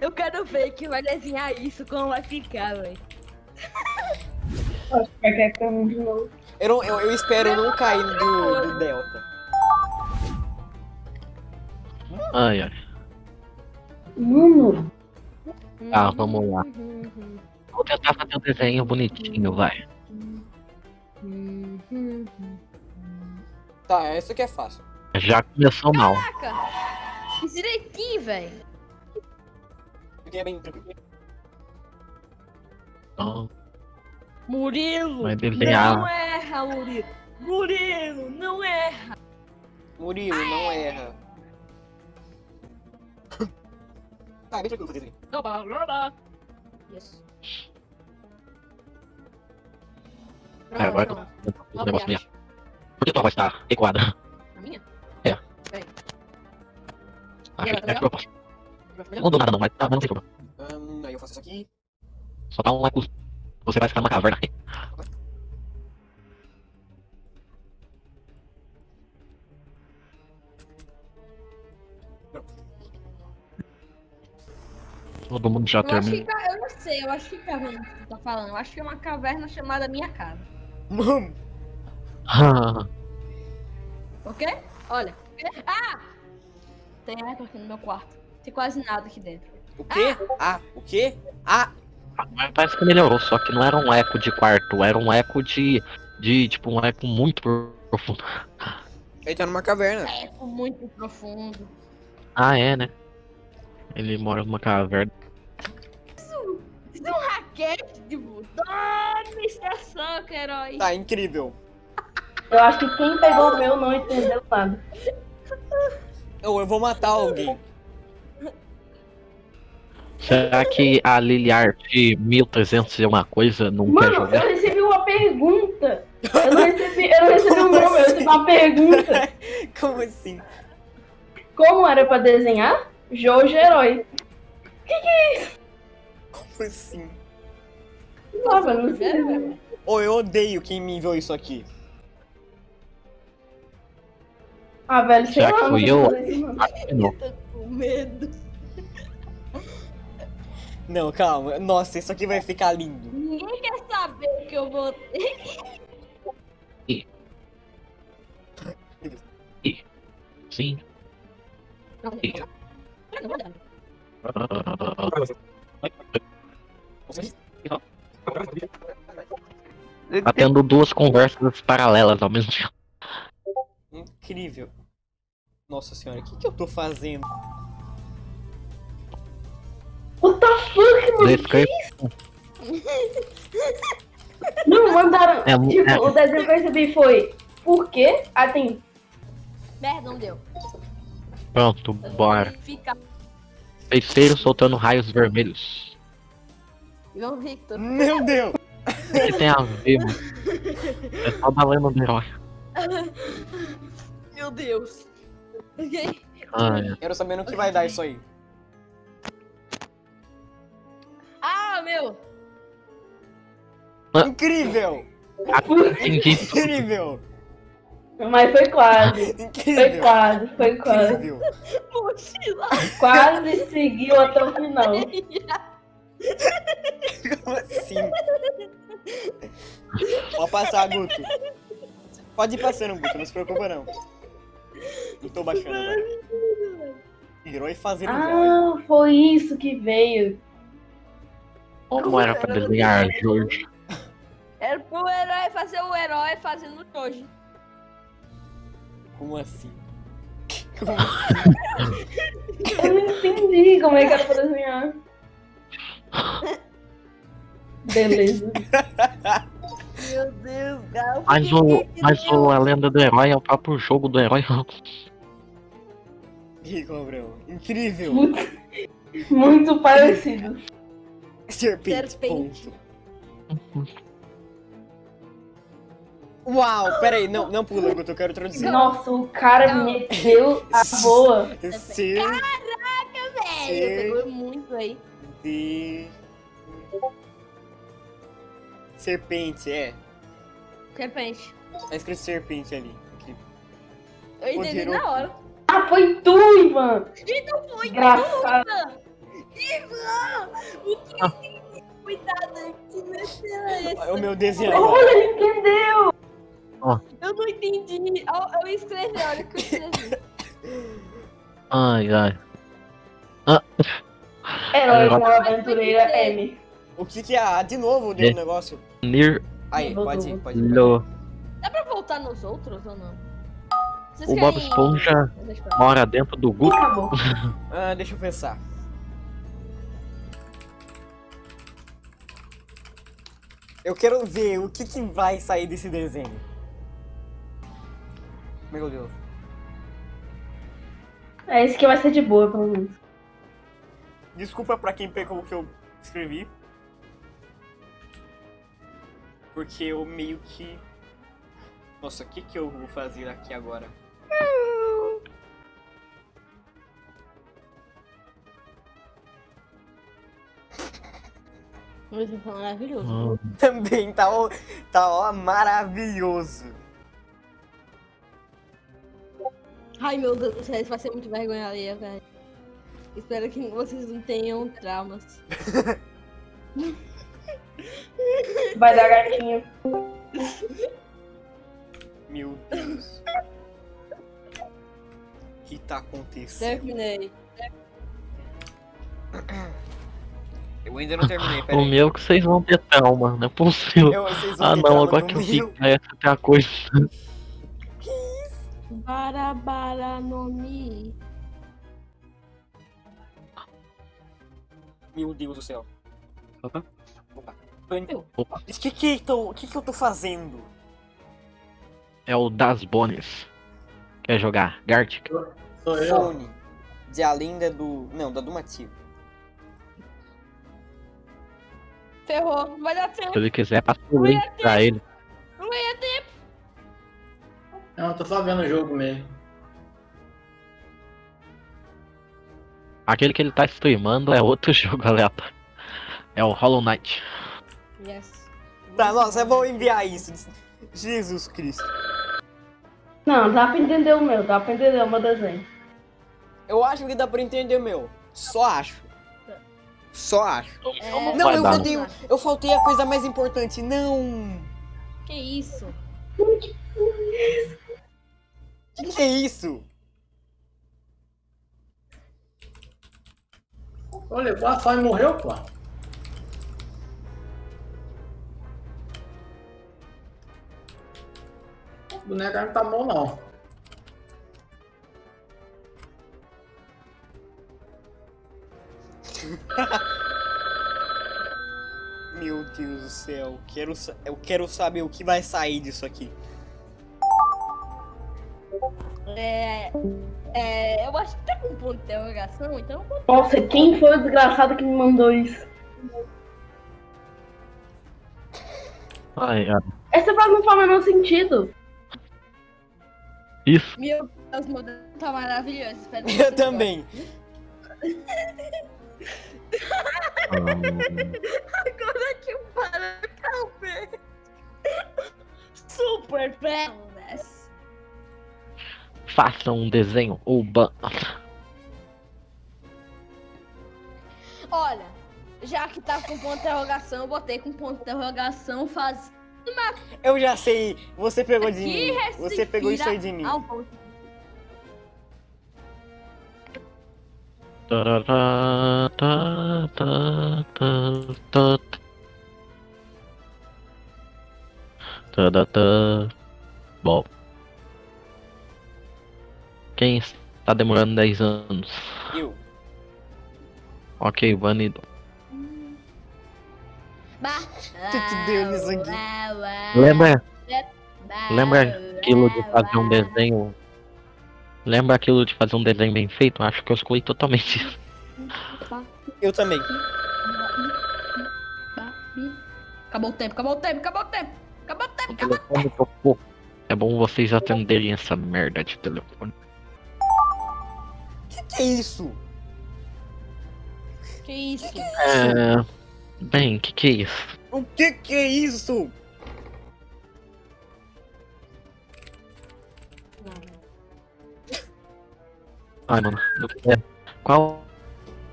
Eu quero ver quem vai desenhar isso, como vai ficar, velho. Acho que vai cair pra mim de novo. Eu, não, eu, eu espero não cair do, do Delta. Ai, ai. Mano, Tá, vamos lá. Vou tentar fazer um desenho bonitinho, vai. Tá, essa aqui é fácil. Já começou mal. Caraca! Direitinho, velho. É. Então, Murilo! Vai desenhar. Não erra, Murilo! Murilo, não erra! Murilo, não erra. Tá, bem tranquilo. Oba, oba. Isso. é, agora eu Pronto, tô um Qual negócio minha. Por que tua voz tá equada? A minha? É. Peraí. Acho que tá é propósito. Não mudou nada não, mas tá, não sei como. Hum, aí eu faço isso aqui. Só tá um eco. Você vai ficar numa caverna. Todo mundo já Eu acho que, terminou. ca- eu não sei, eu acho que caverna que tu tá falando. Eu acho que é uma caverna chamada Minha Casa. Mano, Ah, Ok? Olha. Ah! Tem eco aqui no meu quarto. Tem quase nada aqui dentro. o quê? Ah, o quê? Ah, mas parece que melhorou, só que não era um eco de quarto, era um eco de. de tipo um eco muito profundo. ele tá numa caverna. Eco muito profundo. Ah, é, né? Ele mora numa caverna. Isso é um raquete de Dona estação, que herói. Tá, incrível. eu acho que quem pegou o meu não entendeu nada. Ou eu vou matar alguém. Será que a Liliar de 1300 e uma coisa não quer Mano, eu jogar? recebi uma pergunta. Eu não recebi, eu não recebi um nome, eu recebi uma pergunta. Como assim? Como era pra desenhar? Jojo herói. Como assim? Ah, mano, não sei. Ou eu odeio quem me enviou isso aqui. Ah, velho, sei Já lá. que não fui eu? isso, que não. Tô com medo. Não, calma. Nossa, isso aqui vai ficar lindo. Ninguém quer saber o que eu vou. Sim. Não, não, não, não. Tá tendo duas conversas paralelas ao mesmo tempo. Incrível. Nossa senhora, o que, que eu tô fazendo? What the fuck, mano? Descript- Não, mandaram. É, tipo, é. o desenho que eu recebi foi. Por quê? Ah, tem. Merda, não deu. Pronto, bora. Fica. Feiticeiro soltando raios vermelhos. João Victor. Meu Deus! O que tem a ver, mano? É só da lenda do herói. Meu Deus. Ok? Ai, Quero saber no que vai dar isso aí. Meu. Incrível! entendi. Incrível! Mas foi quase. Foi Incrível! quase, foi quase. Incrível! Mochila. Quase seguiu até o final. Como assim? Pode passar, Guto. Pode ir passando, Guto, não se preocupa não. Não tô baixando agora. Herói fazendo. Ah, foi isso que veio. Como era pra desenhar Jorge? Era pro herói fazer o herói fazendo. Como assim? Como assim? Eu não entendi como é que era pra desenhar. Beleza. Meu Deus, cara. Mas o, mas o A Lenda do Herói é o próprio jogo do herói. Rico, Abrão. Incrível! Muito, muito parecido. Serpente. Serpente. Ponto. Uau, peraí, não, não pula, Guto, eu quero traduzir. Nossa, o cara Não. meteu a boa. Ser Velho, Sim. pegou muito aí. de. Serpente, é. Serpente. Tá escrito serpente ali. Eu entendi Poderoso. na hora. Ah, foi tu, Ivan. Então foi Engraçado. Ivan. O que Ah. Cuidado aqui. É o meu desenho. Olha, ele entendeu! Eu não entendi. Eu, eu escrevi, olha o que eu escrevi. Ai, ai. Herói Agora- com a aventureira M. O que que é? Ah, de novo deu um É. negócio. Nir Aí, pode ir, pode ir. lo. Dá pra voltar nos outros ou não? Vocês O Bob Esponja mora dentro do E acabou. Ah, deixa eu pensar. Eu quero ver o que, que vai sair desse desenho. Meu Deus. É, esse aqui vai ser de boa, pelo menos. Desculpa pra quem pegou o que eu escrevi. Porque eu meio que. Nossa, o que, que eu vou fazer aqui agora? É maravilhoso. Ah, Também tá, ó, tá ó, maravilhoso. Ai meu Deus do céu, isso vai ser muito vergonha alheia, velho. Espero que vocês não tenham traumas. Vai dar gatinho. Meu Deus. O que tá acontecendo? Terminei. Eu ainda não terminei, O peraí. meu que vocês vão ter trauma, não é possível. Eu, vocês vão Ah ter não, agora do que eu vi essa é a coisa. Barabara no Mi. Meu Deus do céu. Opa. Opa. Opa, O que que, tô, o que que eu tô fazendo? é o Das Bones. Quer jogar? Gartic? Sou eu. Fone. De a lenda do... Não, da do Ferrou, não vai dar tempo. Se ele quiser, passa o link pra ele. Não vai dar tempo. Não, eu tô só vendo o jogo mesmo. Aquele que ele tá streamando é outro jogo aleatório. É o Hollow Knight. Yes. Tá, nossa, eu vou enviar isso. Jesus Cristo. Não, dá pra entender o meu, dá pra entender o meu desenho. Eu acho que dá pra entender o meu. Só acho. Só acho. É, Não, eu faltei, eu faltei a coisa mais importante. Não. Que isso? Que que é isso? Olha, o Wi-Fi morreu, pô. O boneco não tá bom, não. Meu Deus do céu. Quero, eu quero saber o que vai sair disso aqui. É. É. Eu acho que tá com ponto de interrogação, então eu vou Nossa, quem foi o desgraçado que me mandou isso? Ai, ai. Essa frase não faz o menor sentido. Isso. Meu Deus, meu Deus, tá maravilhoso. Espero Eu também. Agora que eu paro, calma. Super Pelmas. faça um desenho ou ban. Olha, já que tá com ponto de interrogação, eu botei com ponto de interrogação faz. Eu já sei. Você pegou de mim. Você pegou isso aí de mim. Um ponto. Bom. Quem está demorando 10 anos? Eu. Ok, banido. Tu deu nisso aqui. Bah, bah, Lembra, lembra aquilo de fazer um desenho? Lembra aquilo de fazer um desenho bem feito? Acho que eu excluí totalmente isso. Eu também. Acabou o tempo, acabou o tempo, acabou o tempo. Acabou o tempo, O acabou. telefone tocou. É bom vocês atenderem essa merda de telefone. O que, que é isso? Que isso? É. Bem, que que é isso? O que, que é isso? Ai, mano, do que é? Qual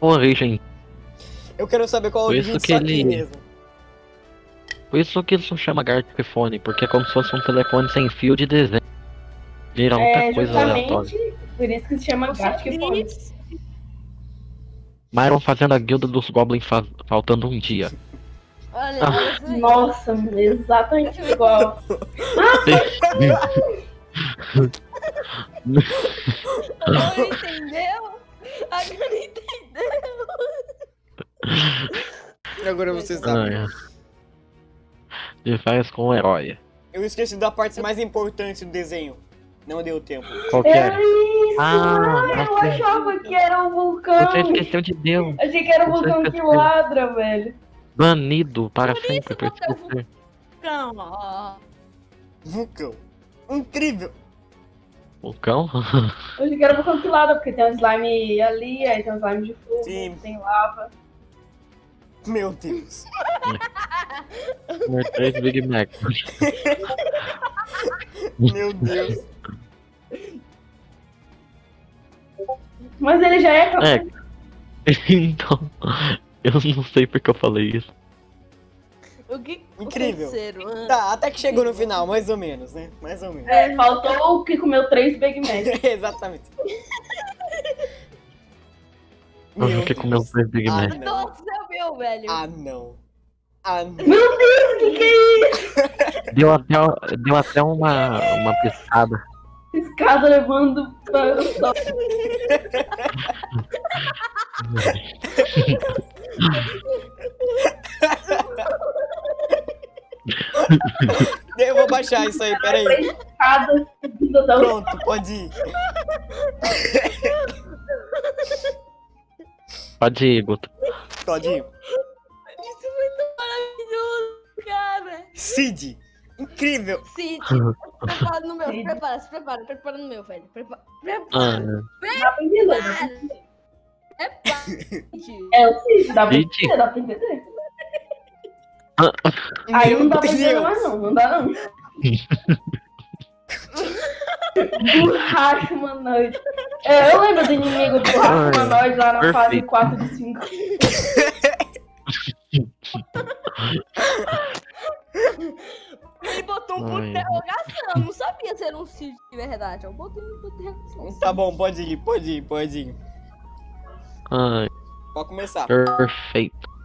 a origem Eu quero saber qual a Por origem isso disso que aqui ele- mesmo. Por isso que isso chama garfone, porque é como se fosse um telefone sem fio de desenho. Vira outra É coisa aleatória. por isso que se chama gato que fone. Cris, Myron fazendo a guilda dos Goblins fa- faltando um dia. Olha, Ah. isso. Nossa, exatamente igual. Agora entendeu? Agora entendeu? Agora você sabe. Ah, é. E faz com o herói. Eu esqueci da parte mais importante do desenho. Não deu tempo. Qual que Era era? isso! Ah, eu você- achava que era o vulcão. Você esqueceu de Deus. Achei que era Você vulcão que ladra, velho. Banido para Por sempre isso por você é o esquecer. Não, ó. Vulcão. Incrível. Vulcão? Eu achei que era o vulcão que porque tem um slime ali, aí tem um slime de fogo, Sim. tem lava. Meu Deus. Comer três Big Mac. Meu Deus. Mas ele já é capaz. É. Então, eu não sei porque eu falei isso. O que Incrível. O terceiro, ah, Tá, até que chegou no final, mais ou menos, né? Mais ou menos. É, faltou o que comeu três Big Mac. Exatamente. Eu Meu que comeu três Big Ah, Mac. não. Nossa, é meu, velho. Ah, não. Ah, não. Meu Deus, que que é isso? Deu até, deu até uma, uma piscada. Escada levando para o sol. Eu vou baixar isso aí, peraí. Pronto, pode ir. Pode ir, Guto. Pode ir. Isso é muito maravilhoso, cara. Cid. Incrível. Cid, prepara no meu. Prepara, se prepara, prepara no meu, velho. Prepara. Prepara. Ah. Prepara. Cid. É o Cid, dá pra entender, dá pra entender. Aí não dá pra entender Deus. mais não, não dá não. Borracha humanoide. É, eu lembro do inimigo do borracha humanoide lá na fase perfeito. 4 de 5. Ele botou um ponto de interrogação. Não sabia se era um Cid de verdade. Eu botei um ponto de interrogação. Tá bom, pode ir, pode ir, pode ir. ai, Pode começar. perfeito.